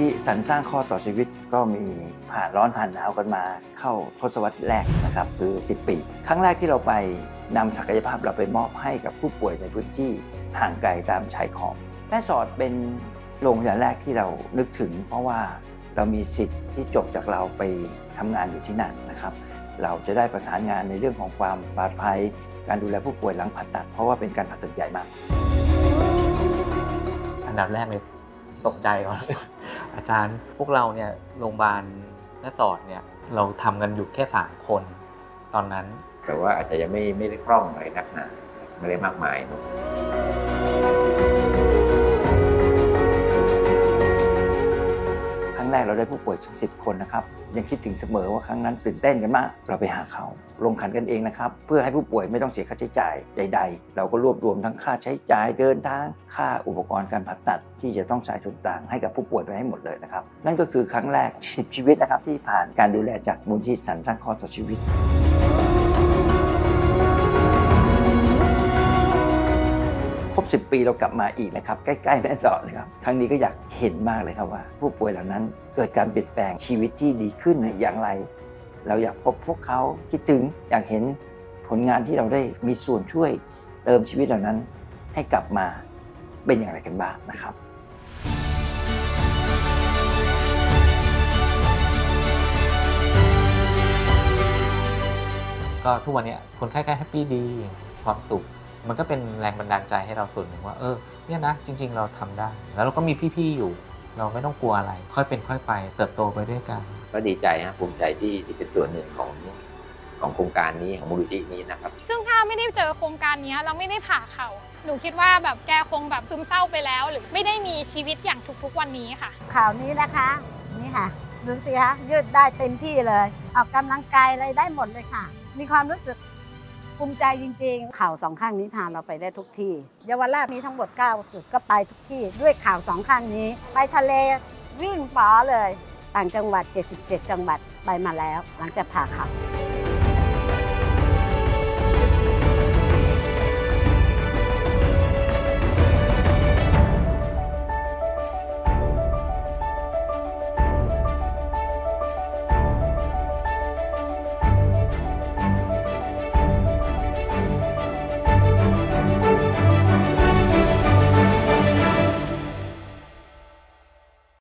ที่สรรสร้างข้อต่อชีวิตก็มีผ่านร้อนผ่านหนาวกันมาเข้าทศวรรษแรกนะครับคือ 10 ปี ครั้งแรกที่เราไปนำศักยภาพเราไปมอบให้กับผู้ป่วยในพื้นที่ห่างไกลตามชายขอบแม่สอดเป็นโรงพยาบาลแรกที่เรานึกถึง เพราะว่าเรามีสิทธิ์ที่จบจากเราไปทำงานอยู่ที่นั่นนะครับ เราจะได้ประสานงานในเรื่องของความปลอดภัย การดูแลผู้ป่วยหลังผ่าตัด เพราะว่าเป็นการผ่าตัดใหญ่มาก อันดับแรกเลยตกใจก่อน อาจารย์พวกเราเนี่ยโรงพยาบาลแม่สอดเนี่ยเราทำกันอยู่แค่สามคนตอนนั้น แต่ว่าอาจจะยังไม่ไม่ได้คล่องอะไรนักหนาไม่ได้มากมายเนาะ กเราได้ผู้ป่วยสิคนนะครับยังคิดถึงเสมอว่าครั้งนั้นตื่นเต้นกันมาก เราไปหาเขาลงขันกันเองนะครับ เพื่อให้ผู้ป่วยไม่ต้องเสียค่าใช้จ่ายใด ๆ เราก็รวบรวมทั้งค่าใช้จ่ายเดินทางค่าอุปกรณ์การผ่าตัดที่จะต้องใช้ส่วนต่างให้กับผู้ป่วยไปให้หมดเลยนะครับ นั่นก็คือครั้งแรก 10 ชีวิตนะครับที่ผ่านการดูแลจากมูลที่สันสร้างข้อต่อชีวิต ครบ 10 ปีเรากลับมาอีกนะครับใกล้ๆแม่สอดเลยครับครั้งนี้ก็อยากเห็นมากเลยครับว่า ผู้ป่วยเหล่านั้นเกิดการเปลี่ยนแปลงชีวิตที่ดีขึ้นอย่างไร เราอยากพบพวกเขาคิดถึงอยากเห็นผลงานที่เราได้มีส่วนช่วยเติมชีวิตเหล่านั้น ให้กลับมาเป็นอย่างไรกันบ้างนะครับก็ทุกวันนี้คนไข้ก็ happy ดีความสุข มันก็เป็นแรงบันดาลใจให้เราส่วนหนึ่งว่าเออเนี่ยนะจริง ๆ เราทำได้ แล้วเราก็มีพี่ๆอยู่ เราไม่ต้องกลัวอะไร ค่อยเป็นค่อยไป เติบโตไปด้วยกัน ก็ดีใจฮะภูมิใจที่ที่เป็นส่วนหนึ่งของของโครงการนี้ของมูลนิธินี้นะครับ ซึ่งถ้าไม่ได้เจอโครงการเนี้ยเราไม่ได้ผ่าเขา่าหนูคิดว่าแบบแกคงแบบซึมเศร้าไปแล้ว หรือไม่ได้มีชีวิตอย่างทุกๆวันนี้ค่ะ ข่าวนี้นะคะนี่ค่ะดูสิคะยืดได้เต็มที่เลย ออกกำลังกายอะไรได้หมดเลยค่ะ มีความรู้สึก ภูมิใจจริงๆ ข่าวสองข้างนี้พาเราไปได้ทุกที่ เยาวราชมีทั้งหมด 9 จุดก็ไปทุกที่ ด้วยข่าวสองข้างนี้ ไปทะเลวิ่งป๋อเลย ต่างจังหวัด 77 จังหวัดไปมาแล้ว หลังจากผ่าข่าว